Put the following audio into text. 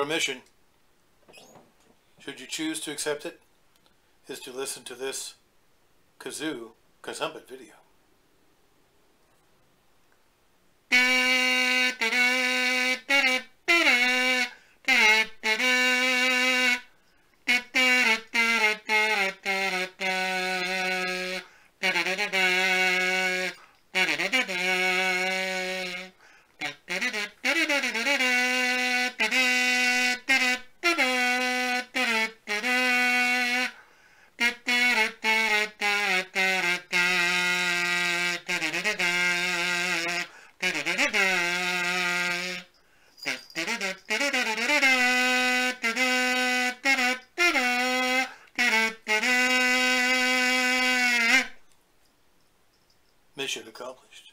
Your mission, should you choose to accept it, is to listen to this kazoo kazumpet video. Mission accomplished.